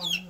Um,